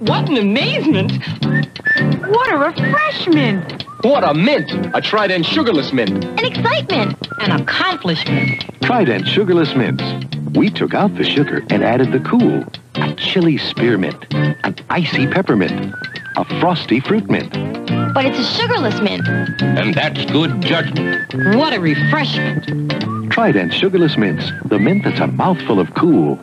What an amazement! What a refreshment! What a mint! A Trident sugarless mint. An excitement! An accomplishment. Trident sugarless mints. We took out the sugar and added the cool. A chilly spearmint, an icy peppermint, a frosty fruit mint. But it's a sugarless mint. And that's good judgment. What a refreshment. Trident sugarless mints, the mint that's a mouthful of cool.